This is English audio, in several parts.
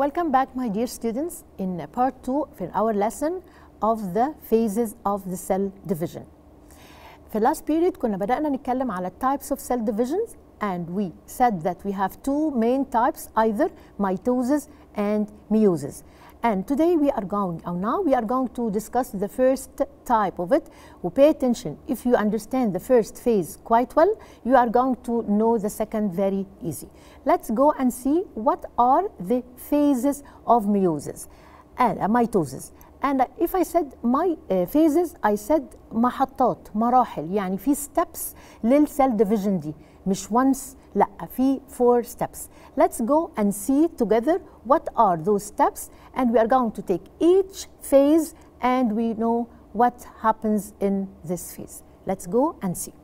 Welcome back, my dear students, in part two in our lesson of the phases of the cell division. في last period كنا بدأنا نتكلم على types of cell divisions and we said that we have two main types either mitosis and meiosis. And today we are going, now we are going to discuss the first type of it. We pay attention. If you understand the first phase quite well, you are going to know the second very easy. Let's go and see what are the phases of meiosis and uh, mitosis. And if I said my uh, phases, I said محطات مراحل يعني في steps للcell division دي مش once لا في four steps. Let's go and see together what are those steps and we are going to take each phase and we know what happens in this phase. Let's go and see.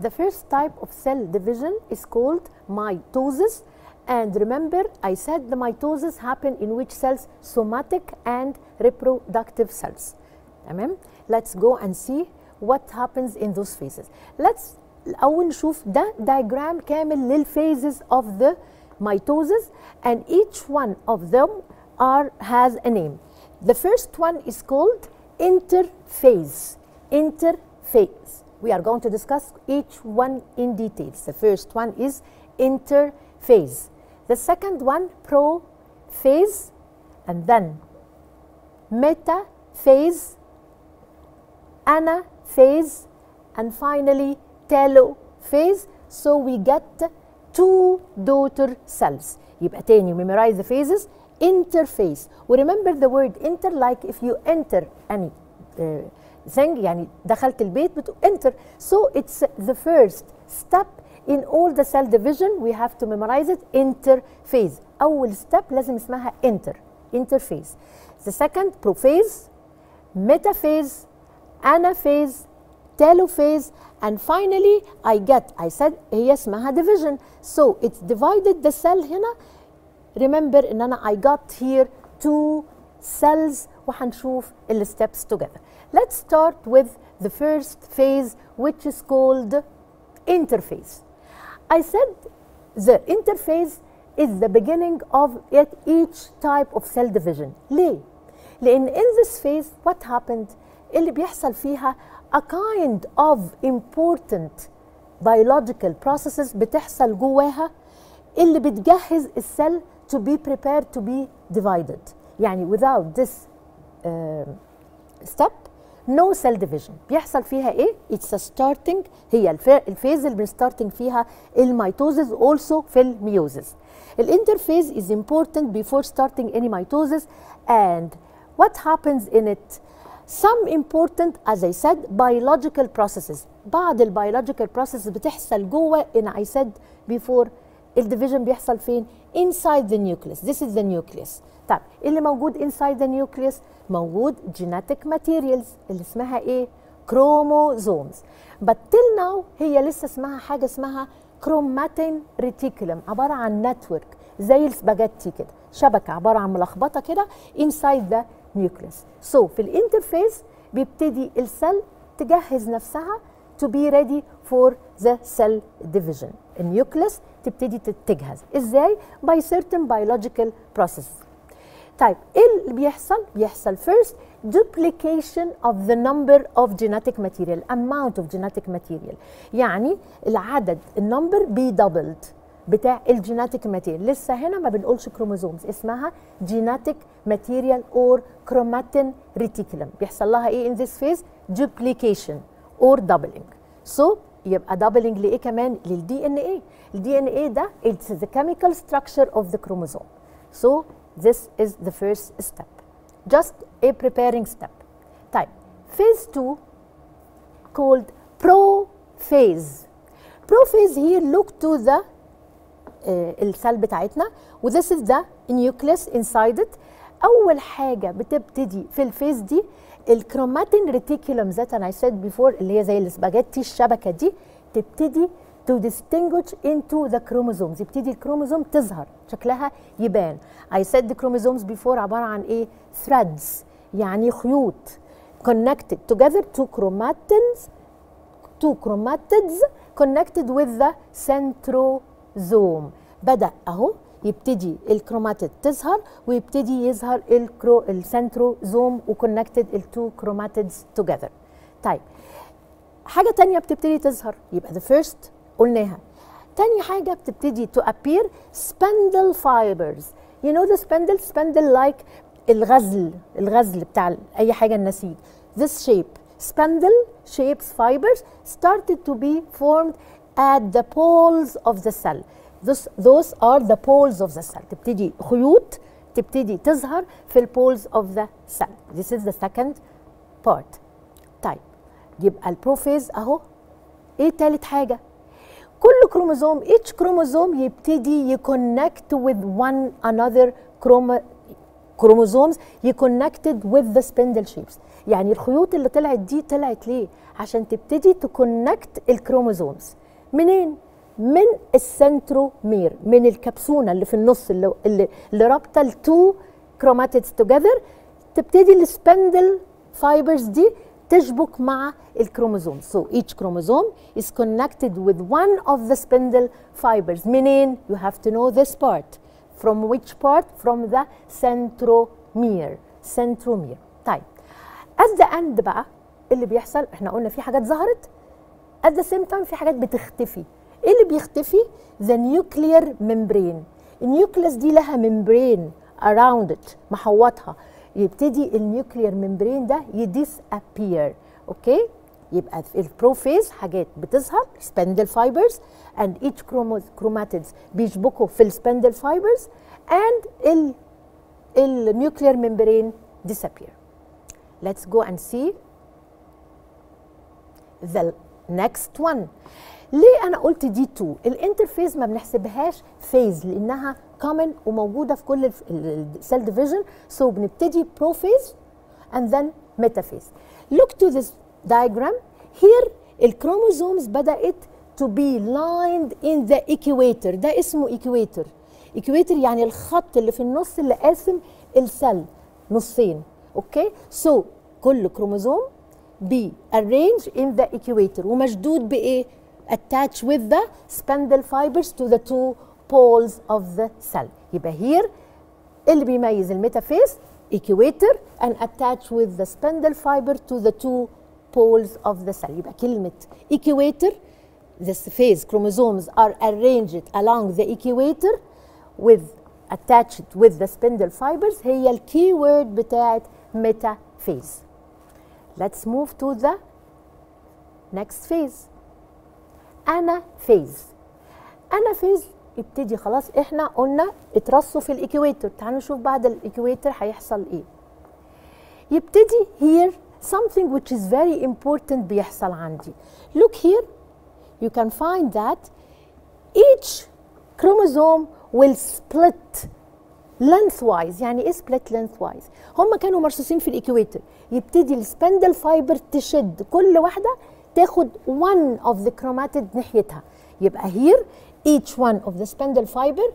The first type of cell division is called mitosis. And remember, I said the mitosis happen in which cells? Somatic and reproductive cells. تمام؟ Let's go and see what happens in those phases. Let's الأول نشوف ده diagram كامل للphases of the mitosis and each one of them are has a name. The first one is called interphase. Interphase. We are going to discuss each one in details. The first one is interphase. The second one, prophase, and then metaphase, anaphase, and finally telophase. So we get two daughter cells. يبقى You memorize the phases interphase remember the word inter like if you enter any uh, thing. يعني دخلت البيت بتقول enter. So it's the first step in all the cell division we have to memorize it interphase أول step لازم اسمها enter interphase the second prophase metaphase anaphase telophase and finally I get I said هي اسمها division so it's divided the cell هنا remember ان انا I got here two cells وهنشوف ال steps together let's start with the first phase which is called interphase I said the interphase is the beginning of each type of cell division ليه؟ لأن in this phase what happened اللي بيحصل فيها a kind of important biological processes بتحصل جواها اللي بتجهز السيل to be prepared to be divided يعني without this uh, step no cell division بيحصل فيها ايه it's a starting هي الفيز اللي بنستارتنج فيها الميتوزز also في الميوزز الانترفيز is important before starting any mitosis and what happens in it some important as I said biological processes بعض البيولوجيكال processes بتحصل جوه in I said before الديفيجن بيحصل فين inside the nucleus this is the nucleus طب اللي موجود inside the nucleus موجود genetic materials اللي اسمها إيه؟ but till now هي لسه اسمها حاجة اسمها chromatin reticulum عبارة عن نتورك زي السباجيتي كده. شبكة عبارة عن ملخبطة كده inside the nucleus. So في الانترفيس بيبتدي السيل تجهز نفسها to be ready for the cell division. النيوكليس تبتدي تتجهز. إزاي؟ by certain biological processes طيب إيه اللي بيحصل؟ بيحصل first duplication of the number of genetic material amount of genetic material. يعني العدد النمبر بيدبلد بتاع الجيناتيك ماتيريال لسه هنا ما بنقولش كروموزومز اسمها جيناتيك ماتيريال اور كروماتين ريتيكولم بيحصل لها إيه in this phase duplication or doubling. So يبقى doubling لإيه كمان؟ للدي ان إيه الدي ان إيه ده it's the chemical structure of the chromosome. So this is the first step. Just a preparing step. طيب phase 2 called prophase. Prophase here look to the السيل بتاعتنا وذس از ذا نيوكليس انسايد ات أول حاجة بتبتدي في الفيز دي الكروماتين ريتيكولم ذات أنا سيد بيفور اللي هي زي السباجيتي الشبكة دي تبتدي to distinguish into the chromosomes. يبتدي الكروموزوم تظهر شكلها يبان. I said the chromosomes before عبارة عن إيه؟ threads يعني خيوط. Connected together to chromatins two chromatids connected with the centrosome. بدأ أهو يبتدي الكروماتيد تظهر ويبتدي يظهر الكرو السنتروزوم وكونكتد التو كروماتيدز توجذر طيب حاجة تانية بتبتدي تظهر. يبقى the first قلناها تاني حاجة بتبتدي to appear spindle fibers you know the spindle spindle like الغزل الغزل بتاع أي حاجة النسيج this shape spindle shapes fibers started to be formed at the poles of the cell This, those are the poles of the cell تبتدي خيوط تبتدي تظهر في البولز of the cell this is the second part طيب يبقى البروفيز اهو إيه تالت حاجة كل كروموزوم each كروموزوم يبتدي يكونكت with one another كروموزومز يكونكتد with the spindle shapes. يعني الخيوط اللي طلعت دي طلعت ليه؟ عشان تبتدي تكونكت الكروموزومز. منين؟ من السنترومير من الكبسونة اللي في النص اللي اللي, اللي رابطة التو كروماتيدز توجذر تبتدي السبندل فايبرز دي تشبك مع الكروموزوم so each chromosome is connected with one of the spindle fibers منين you have to know this part from which part from the centromere centromere طيب at the end بقى اللي بيحصل إحنا قلنا في حاجات ظهرت at the same time في حاجات بتختفي إيه اللي بيختفي the nuclear membrane النيوكليس دي لها membrane around it محوطها يبتدي النيوكلير ممبرين ده يديس ابير أوكي؟ يبقى في البروفيز حاجات بتظهر سبندل فايبرز اند ايتش كروماتيدز بيشبكوا في السبندل فايبرز اند ال النيوكلير ممبرين disappear. Let's go and see the next one. ليه أنا قلت دي 2 الانترفيز ما بنحسبهاش فيز لأنها كومن وموجودة في كل السيل ديفيجن سو بنبتدي بروفيز and then metaphase. Look to this diagram. Here الكروموزومز بدأت to be lined in the equator. ده اسمه equator. Equator يعني الخط اللي في النص اللي قاسم السيل نصين. أوكي سو كل كروموزوم بي arrange in the equator. ومشدود بإيه؟ attach with the spindle fibers to the two poles of the cell يبقى here اللي بيميز الميتافيز equator and attach with the spindle fiber to the two poles of the cell يبقى كلمة equator the phase chromosomes are arranged along the equator with attached with the spindle fibers هي الكي word بتاعت metaphase let's move to the next phase أنا فيز. أنا فيز ابتدي خلاص. إحنا قلنا اترصوا في الايكويتر تعالوا نشوف بعد الايكويتر هيحصل إيه. يبتدي here something which is very important بيحصل عندي. Look here. You can find that each chromosome will split lengthwise. يعني إيه split lengthwise هم كانوا مرصوصين في الايكويتر يبتدي السبندل فايبر تشد. كل واحدة تاخد one of the chromatid ناحيتها يبقى here each one of the spindle fiber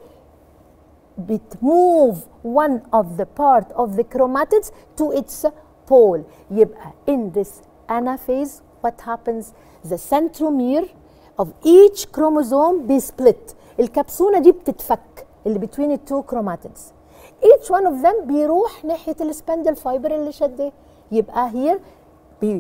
بتموف one of the part of the chromatids to its pole يبقى in this anaphase what happens the centromere of each chromosome be split الكبسونة دي بتتفك اللي between the two chromatids each one of them بيروح ناحية السبندل فايبر اللي شده يبقى here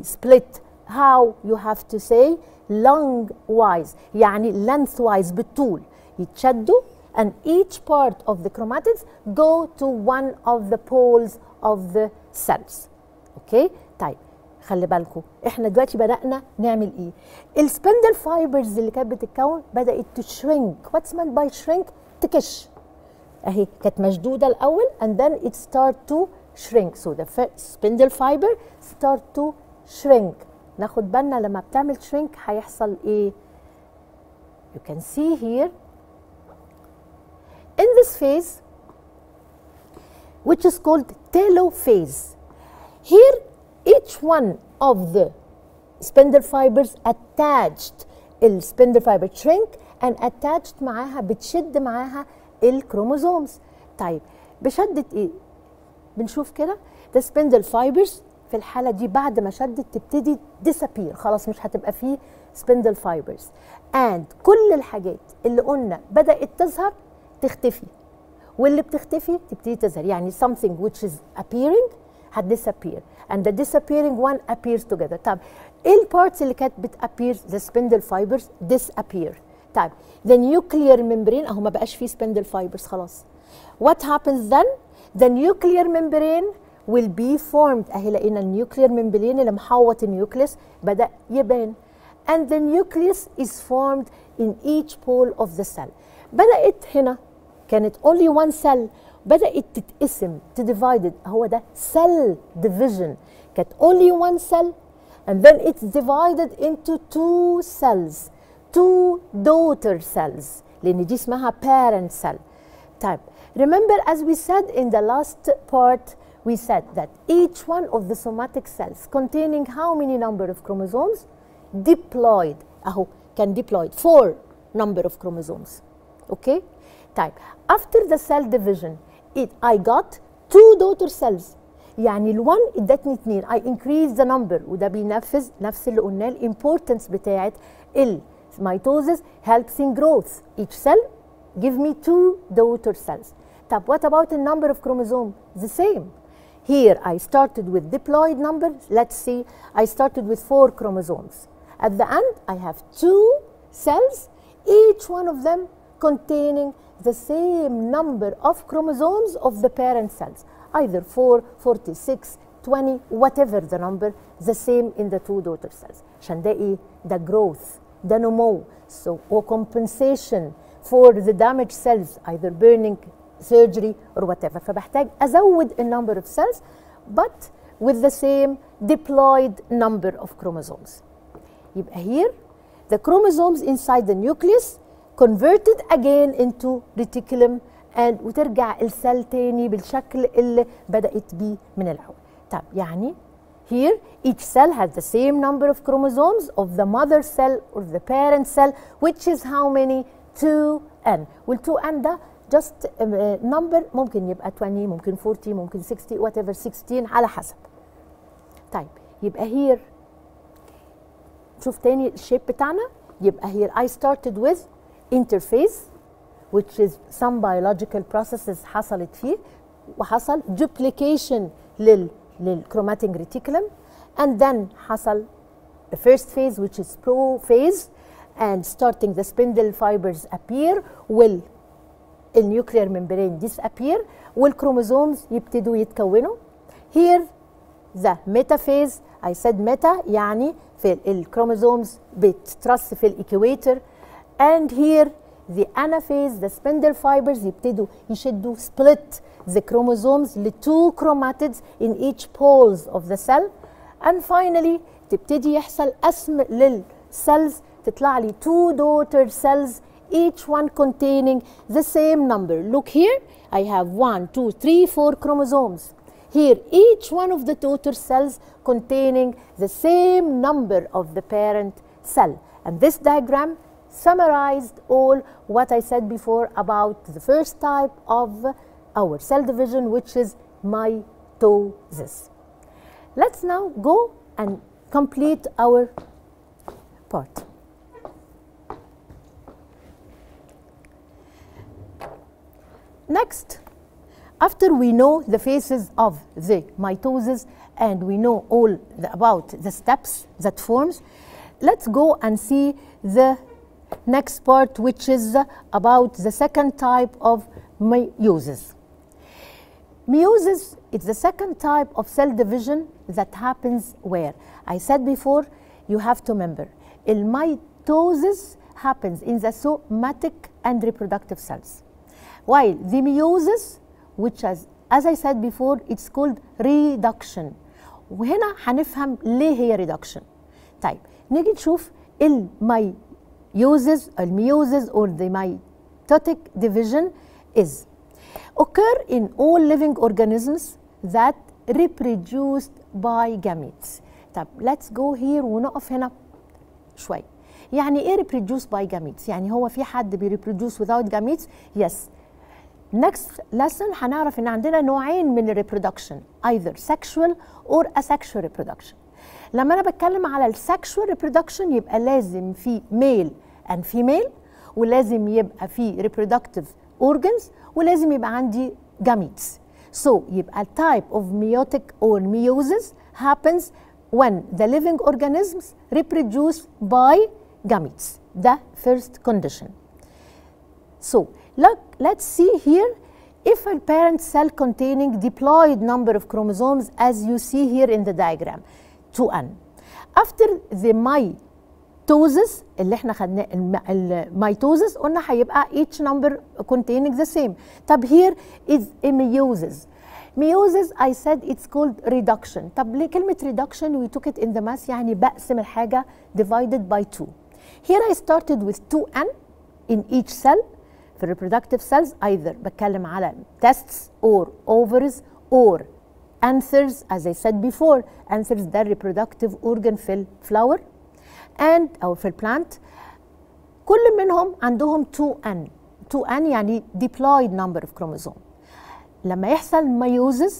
split how you have to say long wise يعني lengthwise بالطول يتشدوا and each part of the chromatids go to one of the poles of the cells اوكي طيب خلي بالكم احنا دلوقتي بدانا نعمل ايه السبندل فايبرز اللي كانت بتتكون بدات تشرينك واتس meant باي shrink تكش اهي كانت مشدوده الاول and then it start to shrink so the spindle fiber start to shrink ناخد بالنا لما بتعمل shrink هيحصل إيه you can see here in this phase which is called telophase here each one of the spindle fibers attached السبندل فايبر shrink and attached معاها بتشد معاها الكروموزومز طيب بشدة إيه بنشوف كده the spindle fibers في الحالة دي بعد ما شدت تبتدي disappear خلاص مش هتبقى فيه spindle fibers and كل الحاجات اللي قلنا بدأت تظهر تختفي واللي بتختفي تبتدي تظهر يعني something which is appearing had disappear and the disappearing one appears together طب إيه البارتس اللي كانت بتappear the spindle fibers disappear طيب the nuclear membrane اهو ما بقاش فيه spindle fibers خلاص what happens then the nuclear membrane will be formed اهي لقينا النيوكلير membrane اللي محوط النيوكليس بدا يبان and the nucleus is formed in each pole of the cell بدات هنا كانت only one cell بدات تتقسم تديفايدد هو ده cell division كانت only one cell and then it's divided into two cells two daughter cells لان دي اسمها parent cell طيب remember as we said in the last part we said that each one of the somatic cells containing how many number of chromosomes diploid can deploy four number of chromosomes okay? Type after the cell division it I got two daughter cells. يعني ال1 ادتني 2 I increase the number. وده بينفذ نفس اللي قلناه Importance بتاعت الميتوزس helps in growth. Each cell give me two daughter cells. طب what about the number of chromosome? The same. here I started with diploid number let's see I started with four chromosomes at the end I have two cells each one of them containing the same number of chromosomes of the parent cells either 4 46 20 whatever the number the same in the two daughter cells عشان ده ايه ده growth ده نمو so or compensation for the damaged cells either burning surgery or whatever فبحتاج ازود النمبر اوف سيلز but with the same diploid number of chromosomes يبقى here the chromosomes inside the nucleus converted again into reticulum and وترجع السل تاني بالشكل اللي بدأت بيه من الأول طب يعني Here, each cell has the same number of chromosomes of the mother cell or the parent cell, which is how many? 2n. Well, 2n ده uh, number ممكن يبقى 20 ممكن 40 ممكن 60 whatever 16 على حسب طيب يبقى here شوف تاني الشيب بتاعنا يبقى here I started with interface which is some biological processes حصلت فيه وحصل duplication لل للchromatin reticulum and then حصل the first phase which is prophase and starting the spindle fibers appear will النيوكلير membrane disappear والchromosomes يبتدوا يتكونوا here the metaphase I said meta يعني في الكروموزومز بتترص في الايكويتر and here the anaphase the spindle fibers يبتدوا يشدوا split the chromosomes ل two chromatids in each poles of the cell and finally تبتدي يحصل قسم للسيلز تطلع لي two daughter cells each one containing the same number. Look here. I have one two three four chromosomes. Here each one of the daughter cells containing the same number of the parent cell. And this diagram summarized all what I said before about the first type of our cell division which is mitosis. Let's now go and complete our part next after we know the phases of the mitosis and we know all the, about the steps that forms let's go and see the next part which is about the second type of meiosis. Meiosis is the second type of cell division that happens where? I said before you have to remember mitosis happens in the somatic and reproductive cells while the meiosis which as as I said before it's called reduction وهنا هنفهم ليه هي reduction طيب نيجي نشوف الميوزز الميوزز or the mitotic division is occur in all living organisms that reproduced by gametes طب let's go here ونقف هنا شوي يعني ايه reproduce by gametes يعني هو في حد بيريبروديوس without gametes yes Next lesson هنعرف ان عندنا نوعين من الريبرودكشن either sexual or asexual reproduction لما أنا بتكلم على السكشوال ريبرودكشن يبقى لازم في ميل اند فيميل ولازم يبقى في reproductive organs ولازم يبقى عندي gametes so يبقى type of meiotic or meiosis happens when the living organisms reproduce by gametes ده first condition so look let's see here if a parent cell containing diploid number of chromosomes as you see here in the diagram 2n after the mitosis اللي احنا خدناه الميتوزس قلنا هيبقى each number containing the same طب here is a meiosis meiosis I said it's called reduction طب ليه كلمة reduction we took it in the math يعني بقسم الحاجة divided by 2 here I started with 2n in each cell في الريبرودكتيف سيلز ايذر بتكلم على testes اور ovaries اور anthers as I said before anthers ده reproductive organ في الفلاور and او في البلانت كل منهم عندهم 2n 2n يعني diploid number of chromosomes. لما يحصل meiosis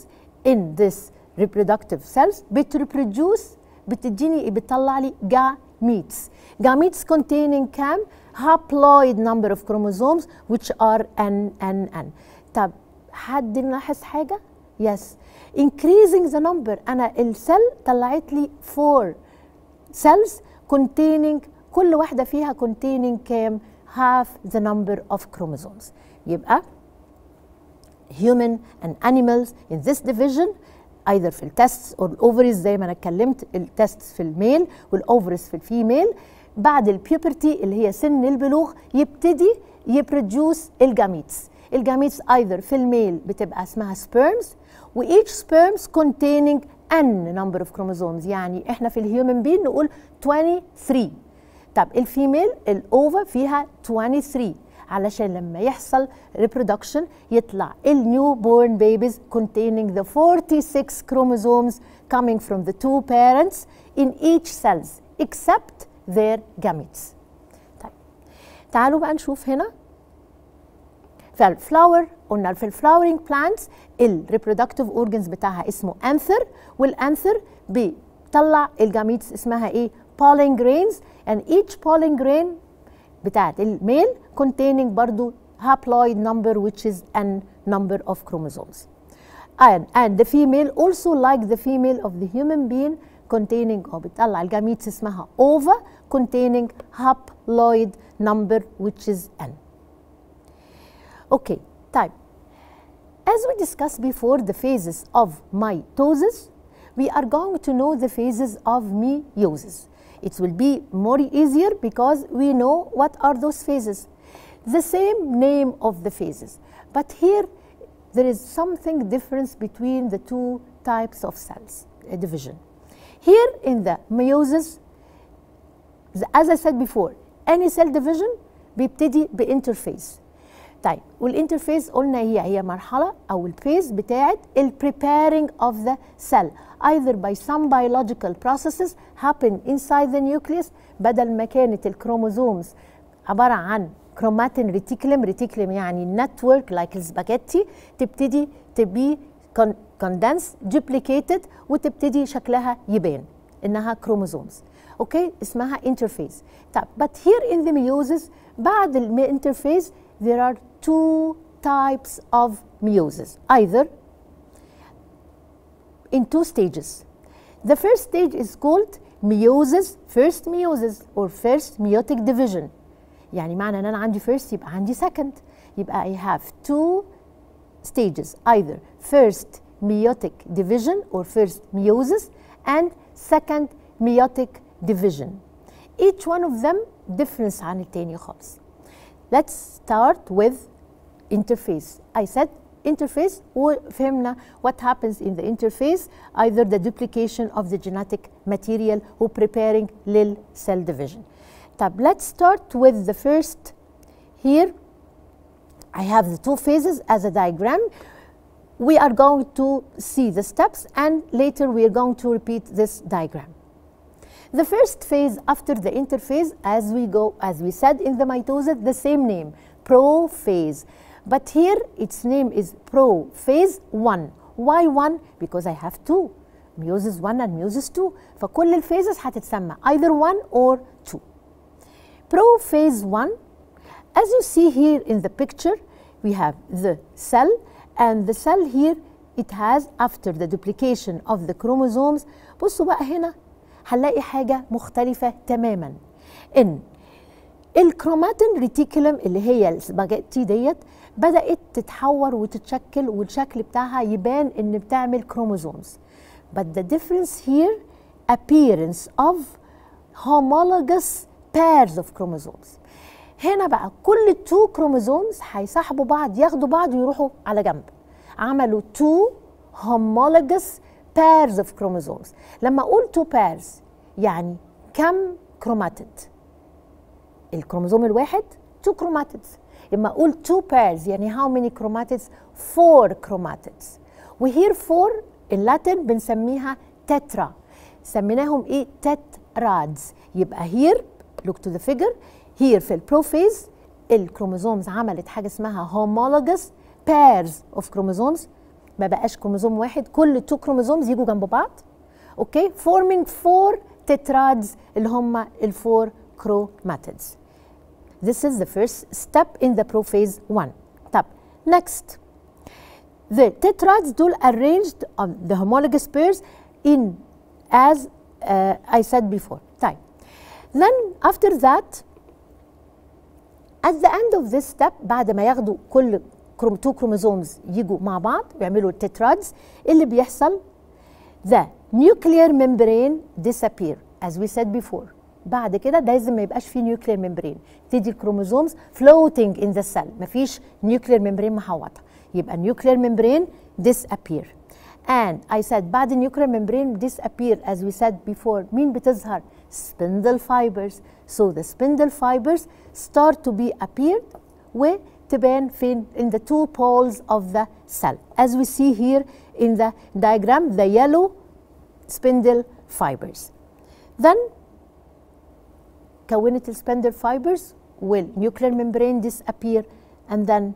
in this reproductive cells بتreproduce بتديني بتطلع لي gametes. Gametes containing كام؟ haploid number of chromosomes which are n n n طب حد لاحظ حاجه yes increasing the number انا السيل طلعت لي 4 cells containing كل واحده فيها containing كام half the number of chromosomes يبقى human and animals in this division either في التستس او الاوفريز زي ما انا اتكلمت التستس في الميل والاوفريز في الفيميل بعد البيوبرتي اللي هي سن البلوغ يبتدي يبروديوس الجاميتس الجاميتس ايذر في الميل بتبقى اسمها سبيرمز وايتش سبيرمز containing n number of chromosomes. يعني إحنا في الهيومن بين نقول 23 طب الفيميل الاوفا فيها 23 علشان لما يحصل reproduction يطلع النيو بورن بيبيز containing the 46 chromosomes coming from the two parents in each cells except their gametes. طيب تعالوا بقى نشوف هنا في الفلاور قلنا في الفلاورينج بلانتس الريبرودكتيف اورجنز بتاعها اسمه انثر والانثر بيطلع الجاميتس اسمها ايه؟ pollen grains and each pollen grain بتاعت الميل containing برضو haploid number which is n number of chromosomes. And, and the female also like the female of the human being containing او بتطلع الجاميتس اسمها ova containing haploid number which is n. Okay, time. As we discussed before the phases of mitosis, we are going to know the phases of meiosis. It will be more easier because we know what are those phases. The same name of the phases, but here there is something difference between the two types of cells division. Here in the meiosis as I said before, any cell division بيبتدي بانترفيس. طيب والانترفيس قلنا هي هي مرحلة أو الفيز بتاعت البريبارينج اوف ذا سيل either by some biological processes happen inside the nucleus بدل ما كانت الكروموزومز عبارة عن كروماتين ريتيكولم ريتيكولم يعني نتورك لايك السباجيتي تبتدي تبي كوندنس duplicated وتبتدي شكلها يبان إنها كروموزومز اوكي اسمها interphase. طب but here in the meiosis بعد interphase, there are two types of meiosis. Either in two stages. The first stage is called meiosis first meiosis or first meiotic division. يعني معنى ان انا عندي first يبقى عندي second. يبقى I have two stages. Either first meiotic division or first meiosis and second meiotic division. Each one of them difference عن التاني خالص let's start with interphase. I said interphase. وفهمنا what happens in the interphase? Either the duplication of the genetic material or preparing lil cell division. طب let's start with the first. Here I have the two phases as a diagram. We are going to see the steps and later we are going to repeat this diagram. the first phase after the interphase, as we go, as we said in the mitosis, the same name, prophase. But here its name is prophase 1. Why 1? Because I have two ميوزيس 1 and ميوزيس 2 فكل الفيزز هتتسمى either 1 or 2 prophase 1 as you see here in the picture we have the cell and the cell here it has after the duplication of the chromosomes بصوا بقى هنا هنلاقي حاجة مختلفة تماما. إن الكروماتين ريتيكولم اللي هي السباجيتي ديت بدأت تتحور وتتشكل والشكل بتاعها يبان إن بتعمل كروموزومز but the difference here appearance of homologous pairs of chromosomes. هنا بقى كل التو كروموزومز هيصاحبوا بعض ياخدوا بعض ويروحوا على جنب. عملوا two homologous pairs of chromosomes. لما أقول two pairs يعني كم كروماتيد الكروموزوم الواحد two chromatids. لما أقول two pairs يعني how many chromatids four chromatids. وهير four اللاتين بنسميها تترا سميناهم إيه؟ تترادز يبقى هير look to the figure هير في البروفيز الكروموزومز عملت حاجة اسمها homologous pairs of chromosomes. ما بقاش كروموزوم واحد كل تو كروموزومز يجوا جنب بعض أوكي forming four tetrads اللي هم الفور chromatids This is the first step in the prophase 1 طب next the tetrads دول arranged on the homologous pairs in as uh, I said before طيب then after that at the end of this step بعد ما ياخدوا كل تو كروموزومز يجوا مع بعض بيعملوا تترادز اللي بيحصل؟ ذا نيوكلير ميمبرين ديسابير از وي سيد بيفور بعد كده لازم ما يبقاش فيه نيوكلير ميمبرين تدي الكروموزومز فلوتنج ان ذا سيل مفيش نيوكلير ميمبرين محوطة. يبقى نيوكلير ميمبرين ديسابير and i said بعد النيوكلير ميمبرين ديسابير as we said before مين بتظهر؟ spindle fibers. So the spindle fibers start to be appeared with وتبان فين in the two poles of the cell as we see here in the diagram the yellow spindle fibers then كونت السبندل fibers والnuclear membrane disappear and then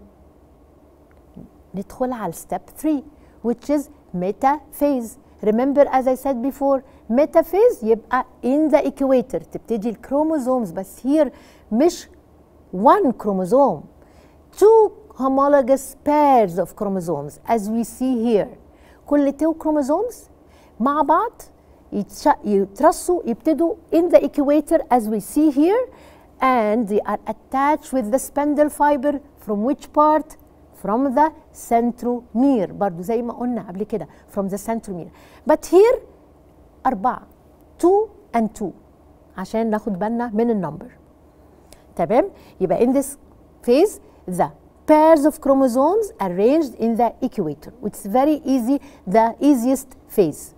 ندخل على step 3 which is metaphase remember as I said before metaphase يبقى in the equator تبتدي الكروموزومز بس here مش one chromosome two homologous pairs of chromosomes as we see here كل two chromosomes مع بعض يتش... يترصوا يبتدوا in the equator as we see here and they are attached with the spindle fiber from which part from the centromere برضو زي ما قلنا قبل كده from the centromere but here أربعة 2 and 2 عشان ناخد بالنا من النمبر تمام يبقى in this phase the pairs of chromosomes arranged in the equator which is very easy the easiest phase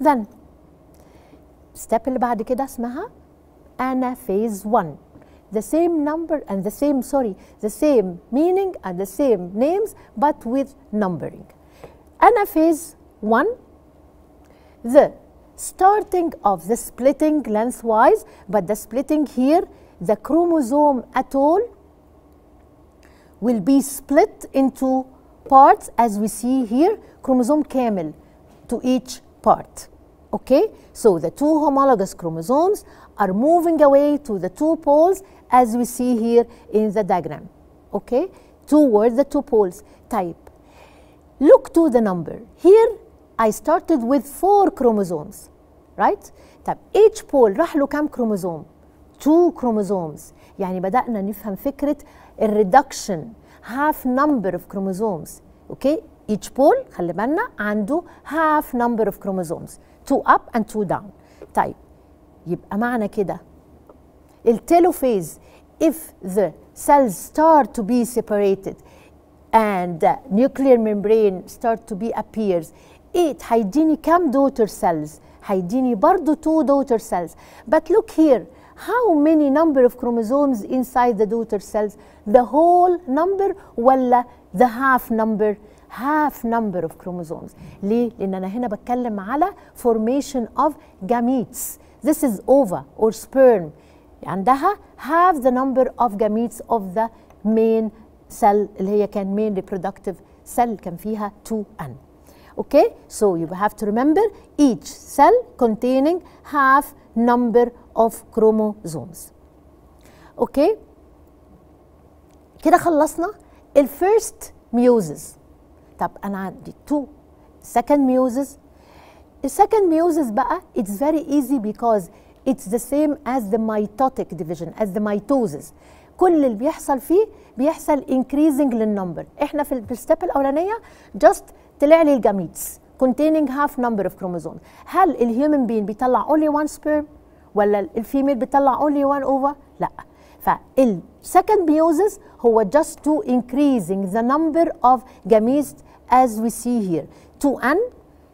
then step اللي بعد كده اسمها anaphase 1 the same number and the same sorry the same meaning and the same names but with numbering anaphase 1 the starting of the splitting lengthwise but the splitting here the chromosome atoll will be split into parts as we see here chromosome camel to each part okay so the two homologous chromosomes are moving away to the two poles as we see here in the diagram okay toward the two poles type look to the number here I started with four chromosomes right طب each pole راح له كام كروموزوم two chromosomes يعني بدأنا نفهم فكرة الريدكشن half number of chromosomes okay each pole خلي بالنا عنده half number of chromosomes two up and two down طيب يبقى معنى كده التيلوفيز if the cells start to be separated and the nuclear membrane start to be appears it هيديني كام daughter cells هيديني برضو two daughter cells but look here how many number of chromosomes inside the daughter cells the whole number ولا the half number half number of chromosomes ليه لان انا هنا بتكلم على formation of gametes this is ova or sperm عندها half the number of gametes of the main cell اللي هي كان main reproductive cell كان فيها 2n Okay, so you have to remember each cell containing half number of chromosomes. Okay, كده خلصنا الفيرست ميوزز طب أنا عندي two second ميوزز السكند ميوزز بقى it's very easy because it's the same as the mitotic division as the mitosis كل اللي بيحصل فيه بيحصل increasing للنمبر إحنا في الستيب الاولانيه just طلع لي الجاميتس containing half number of chromosomes هل الهيومن بين بيطلع only one sperm ولا الفيميل بيطلع only one ova لا فالسكند ميوزس هو just to increasing the number of gametes as we see here 2n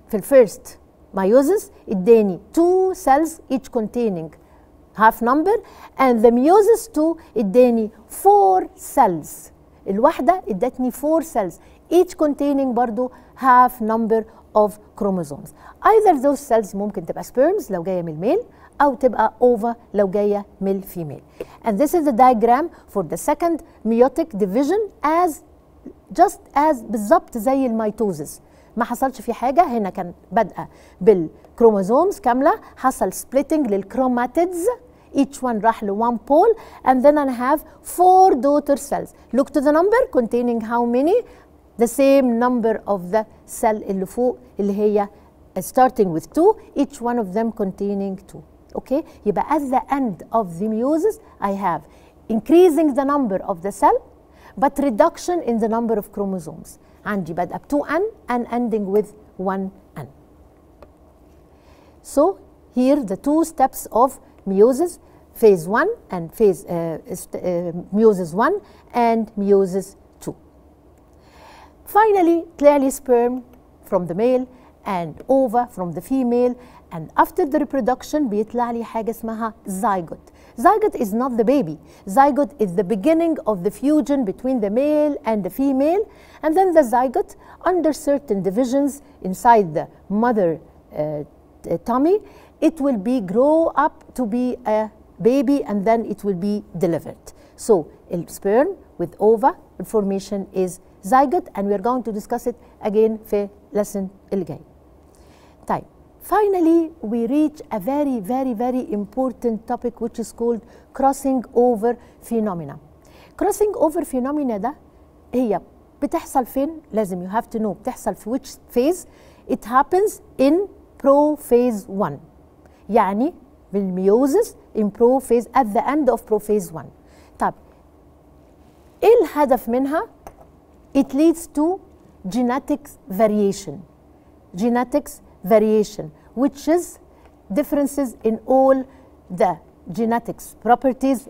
في الفيرست meiosis اداني two cells each containing half number and the meiosis 2 اداني four cells الواحدة ادتني four cells each containing برضو half number of chromosomes either those cells ممكن تبقى sperms لو جاية من الميل أو تبقى ova, لو جاية male female. and this is the diagram for the second meiotic division as just as بالظبط زي الميتوزس. ما حصلش في حاجة هنا كان بدأ بالكروموزومز كاملة حصل splitting للكروماتيدز each one راح ل one pole and then I have four daughter cells. Look to the number containing how many? The same number of the cell اللي فوق اللي هي starting with two each one of them containing two. okay يبقى at the end of the meiosis I have increasing the number of the cell but reduction in the number of chromosomes عندي بادئه ب 2n and ending with 1n. So here the two steps of meiosis, phase 1 and phase uh, uh, meiosis 1 and meiosis 2. Finally, clearly sperm from the male and ova from the female and after the reproduction بيطلع لي حاجة اسمها zygote. Zygote is not the baby. Zygote is the beginning of the fusion between the male and the female and then the zygote under certain divisions inside the mother uh, tummy it will be grow up to be a baby and then it will be delivered. So sperm with ova formation is zygote and we are going to discuss it again في lesson اللي جاي. طيب finally we reach a very very very important topic which is called crossing over phenomena. Crossing over phenomena ده هي بتحصل فين؟ لازم you have to know بتحصل في which phase? It happens in prophase 1 يعني بالميوزس in prophase at the end of prophase 1 طب ايه الهدف منها؟ It leads to genetics variation genetics variation which is differences in all the genetics properties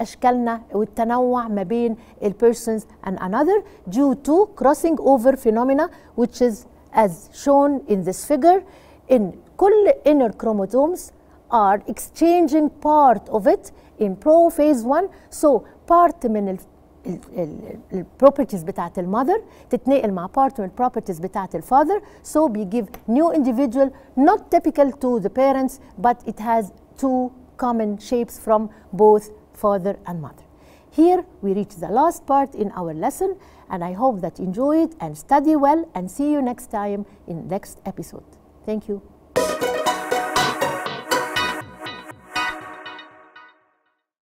اشكالنا والتنوع ما بين ال persons and another due to crossing over phenomena which is as shown in this figure in كل inner chromosomes are exchanging part of it in prophase 1 so part من ال البروبرتيز بتاعت المذر تتنقل مع part من البروبرتيز بتاعت الفاذر so بيجيب new individual not typical to the parents but it has two common shapes from both father and mother. Here we reach the last part in our lesson and I hope that you enjoy it and study well and see you next time in next episode. Thank you.